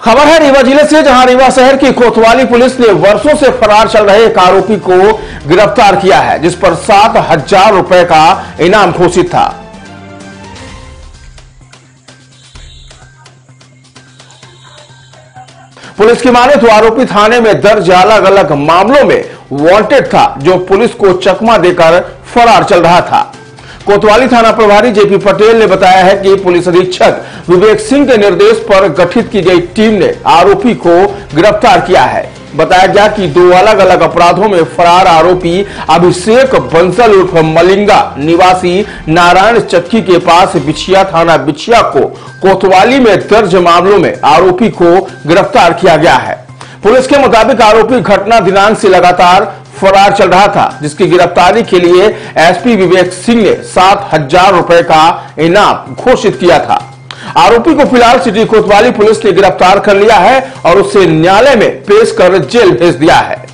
खबर है, रीवा ज़िले से, जहाँ रीवा शहर की कोतवाली पुलिस ने वर्षों से फरार चल रहे एक आरोपी को गिरफ़्तार किया है, जिस पर सात हज़ार रुपए का इनाम घोषित था। पुलिस की माने तो आरोपी थाने में दर्ज अलग अलग मामलों में वांटेड था, जो पुलिस को चकमा देकर फरार चल रहा था। कोतवाली थाना प्रभारी जेपी पटेल ने बताया है कि पुलिस अधीक्षक विवेक सिंह के निर्देश पर गठित की गई टीम ने आरोपी को गिरफ़्तार किया है। बताया गया कि दो अलग अलग अपराधों में फरार आरोपी अभिषेक बंसल उर्फ़ मलिंगा निवासी नारायण चक्की के पास बिछिया थाना बिछिया को कोतवाली में दर्ज मामलों में आरोपी को गिरफ़्तार किया गया है। पुलिस के मुताबिक आरोपी घटना दिनांक से लगातार फरार चल रहा था, जिसकी गिरफ्तारी के लिए एसपी विवेक सिंह ने सात हज़ार रुपए का इनाम घोषित किया था। आरोपी को फ़िलहाल सिटी कोतवाली पुलिस ने गिरफ़्तार कर लिया है और उसे न्यायालय में पेश कर जेल भेज दिया है।